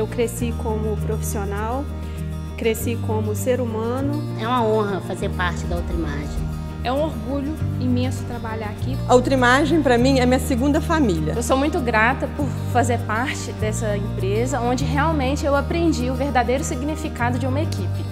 Eu cresci como profissional, cresci como ser humano. É uma honra fazer parte da Outra Imagem. É um orgulho imenso trabalhar aqui. A Outra Imagem, para mim, é minha segunda família. Eu sou muito grata por fazer parte dessa empresa, onde realmente eu aprendi o verdadeiro significado de uma equipe.